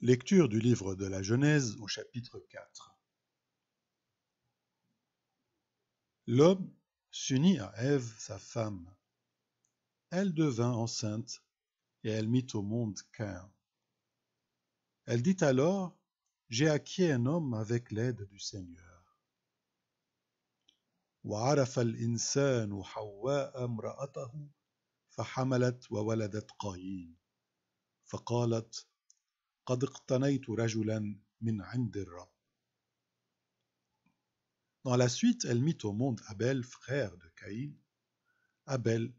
Lecture du livre de la Genèse au chapitre 4. L'homme s'unit à Ève, sa femme. Elle devint enceinte et elle mit au monde Cain. Elle dit alors, J'ai acquis un homme avec l'aide du Seigneur. وعرف الإنسان حواء امرأته فحملت وولدت قايين فقالت قد اقتنيت رجلا من عند الرب Dans la suite, elle mit au monde Abel, frère de Caïn. Abel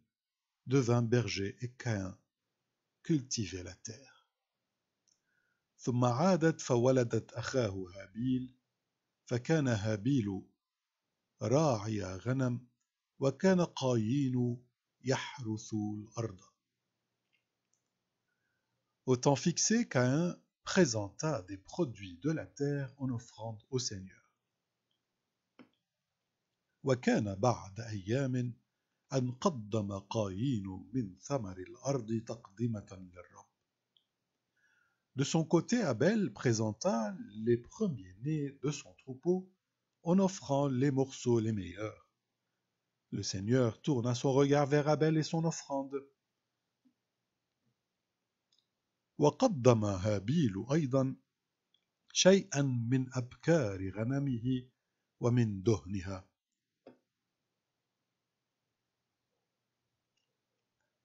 devint berger et Caïn cultivait la terre. ثم عادت فولدت أخاه هابيل فكان هابيل راعي غنم وكان قايين يحرث الأرض Au temps fixé, Caïn présenta des produits de la terre en offrande au Seigneur. وكان بعد أيام أن قدم قايين من ثمر الأرض تقدمة للرب. De son côté, Abel présenta les premiers-nés de son troupeau en offrant les morceaux les meilleurs. Le Seigneur tourna son regard vers Abel et son offrande. وقدم هابيل أيضا شيئا من أبكار غنمه ومن دهنها.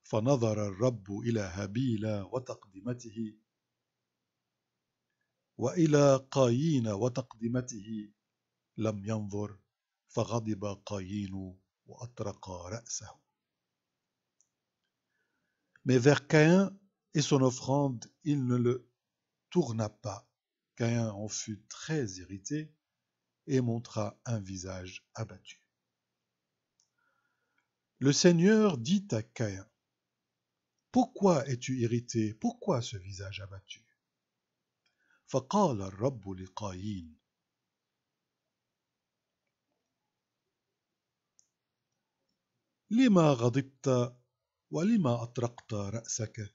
فنظر الرب إلى هابيل وتقدمته وإلى قايين وتقدمته لم ينظر فغضب قايين وأطرق رأسه. Mais vers Caïn et son offrande, il ne le tourna pas. Caïn en fut très irrité et montra un visage abattu. Le Seigneur dit à Caïn, Pourquoi es-tu irrité Pourquoi ce visage abattu فقال الرب لقايين لما غضبت ولما أطرقت رأسك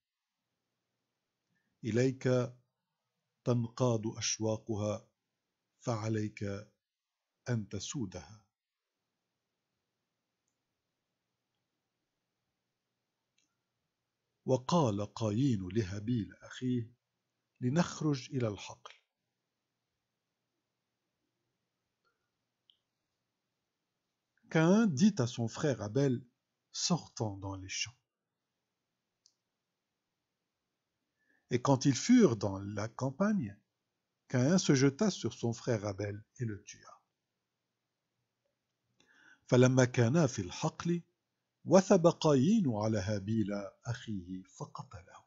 إليك تنقاد أشواقها فعليك أن تسودها وقال قايين لهابيل أخيه لنخرج إلى الحقل Caïn dit à son frère Abel, sortant dans les champs. Et quand ils furent dans la campagne, Caïn se jeta sur son frère Abel et le tua. فلما كانا في الحقل وثب قايين على هابيل أخيه فقتله.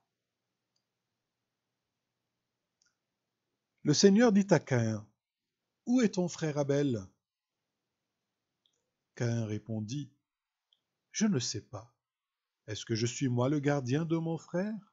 Le Seigneur dit à Caïn, Où est ton frère Abel Caïn répondit, Je ne sais pas. Est-ce que je suis moi le gardien de mon frère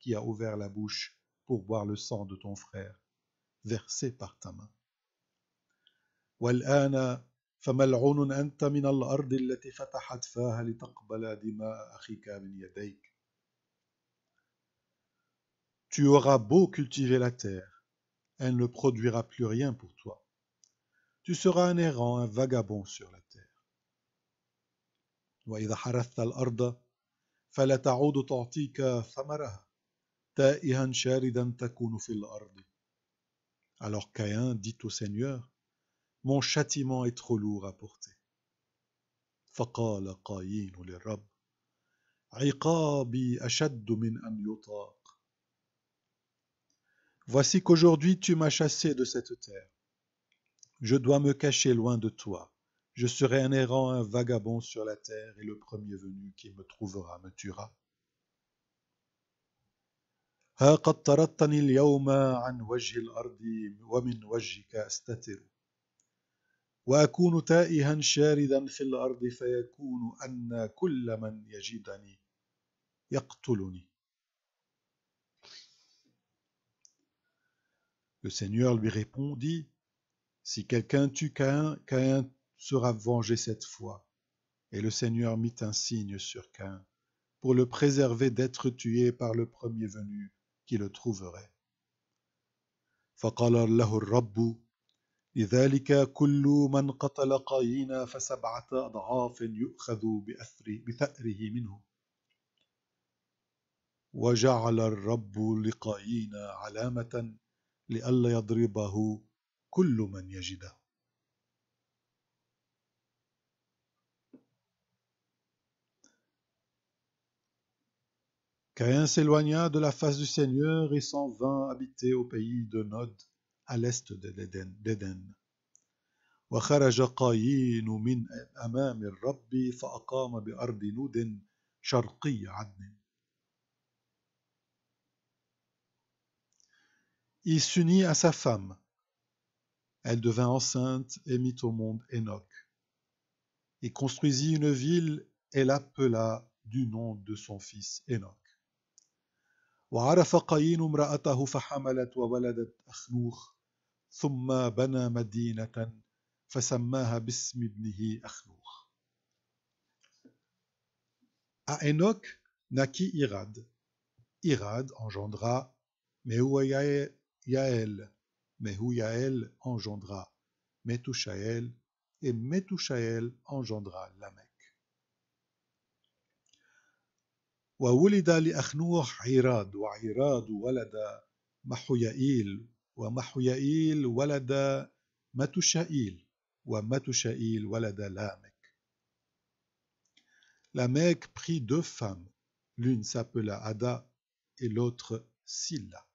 qui a ouvert la bouche pour boire le sang de ton frère, versé par ta main. والآن فملعون أنت من الأرض التي فتحت فاها لتقبل دماء أخيك من يديك. Tu auras beau cultiver la terre, elle ne produira plus rien pour toi. Tu seras un errant, un vagabond sur la terre. وإذا حرثت الأرض فلا تعود تعطيك ثمرها تائها شاردا تكون في الأرض Alors Caïn dit au Seigneur, Mon châtiment est trop lourd à porter. فقال قايين للرب عقابي أشد من أن يطاق Voici qu'aujourd'hui tu m'as chassé de cette terre. Je dois me cacher loin de toi. Je serai un errant, un vagabond sur la terre, et le premier venu qui me trouvera me tuera. ها قد طردتني اليوم عن وجه الأرض ومن وجهك أستتر وأكون تائها شاردا في الأرض فيكون أن كل من يجدني يقتلني Le Seigneur lui répondit, Si quelqu'un tue Caïn, Caïn sera vengé cette fois. Et le Seigneur mit un signe sur Caïn, pour le préserver d'être tué par le premier venu qui le trouverait. فقال له الرب لذلك كل من قتل قايين فسبعة أضعاف يؤخذ بأثر بثأره منه وجعل الرب لقايين علامة لئلا يضربه كل من يجده Caïn s'éloigna de la face du Seigneur et s'en vint habiter au pays de Nod, à l'est d'Éden. وخرج قايين من أمام الرب فأقام بأرض نود شرقي عدن. Il s'unit à sa femme. Elle devint enceinte et mit au monde Enoch. Il construisit une ville et l'appela du nom de son fils Enoch. وعرف قايين امرأته فحملت وولدت أخنوخ ثم بنى مدينة فسماها باسم ابنه أخنوخ. À Enoch naquit Irad. Irad engendra Yael. Yael engendra Metushael, et Metushael engendra Lamech. وولد لأخنوح عيراد وعيراد ولد محيائيل ومحيائيل ولد متشائيل ومتشائيل ولد لامك. Lamech prit deux femmes, l'une s'appela Ada et Silla.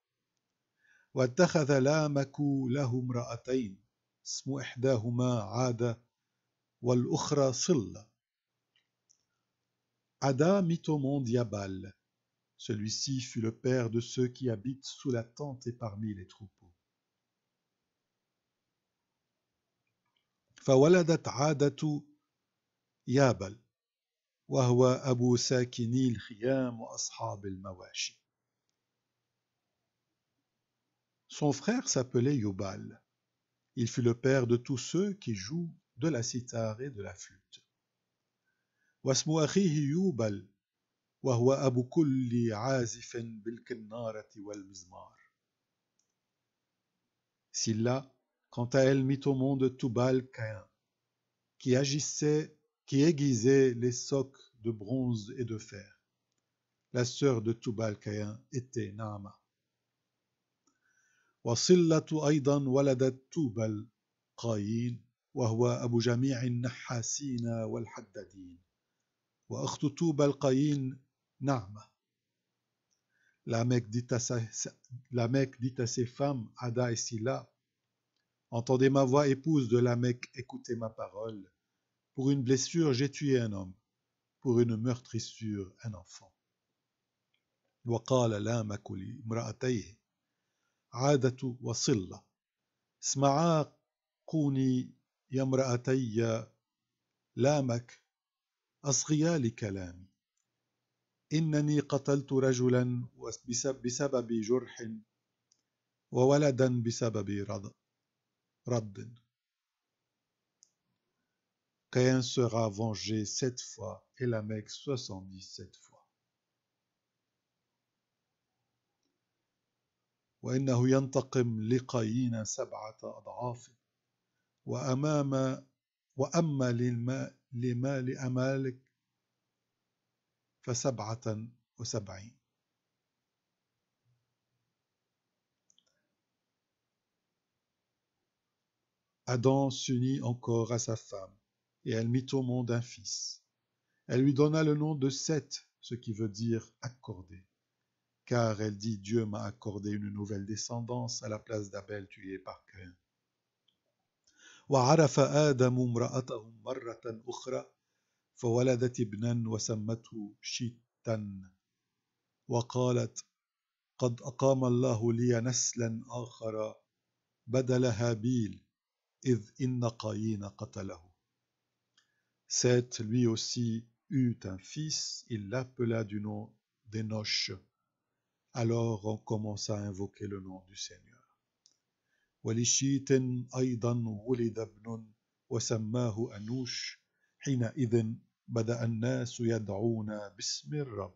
واتخذ لامك له امرأتين اسم إحداهما عادة والأخرى صلة. Ada mit au monde Yabal. Celui-ci fut le père de ceux qui habitent sous la tente et parmi les troupeaux. فولدت عادة يابل وهو أبو ساكني الخيام وأصحاب المواشي Son frère s'appelait Yobal. Il fut le père de tous ceux qui jouent de la cithare et de la flûte. واسم أخيه يوبل وهو أبو كل عازف بالكنارة والمزمار. Silla, quant à elle, mit au monde Tubal Caïn, qui agissait, qui aiguisait les socs de bronze et de fer. La sœur de Tubal Caïn était Naama. وصلة أيضا ولدت توبل قايين وهو أبو جميع النحاسين والحدادين وأخت توبل قايين نعمة La Mecque dit à, sa, la Mecque dit à ses femmes, Ada et Silla, Entendez ma voix, épouse de la Mecque, écoutez ma parole. Pour une blessure, j'ai tué un homme. Pour une meurtrissure, un enfant. وقال لامك لامرأتيه عادة وصلة اسمعا قوني يا امرأتي لامك أصغيا لكلامي إنني قتلت رجلا بسبب جرح وولدا بسبب رد, رد. Caïn sera vengé sept fois et Lamech soixante-dix-sept fois. وإنه ينتقم لقايين سبعة أضعاف وأمام وأما للما Adam s'unit encore à sa femme, et elle mit au monde un fils. Elle lui donna le nom de Seth, ce qui veut dire accordé. Car elle dit Dieu m'a accordé une nouvelle descendance à la place d'Abel tué par Caïn. وعرف آدم امرأته مرة أخرى فولدت ابنا وسمته شيتا وقالت قد أقام الله لي نسلا آخر بدل هابيل إذ إن قايين قتله Seth lui aussi eut un fils, il l'appela du nom d'Enoch. Alors on commença à invoquer le nom du Seigneur. ولشيت أيضا ولد ابن وسماه أنوش حينئذ بدأ الناس يدعون باسم الرب.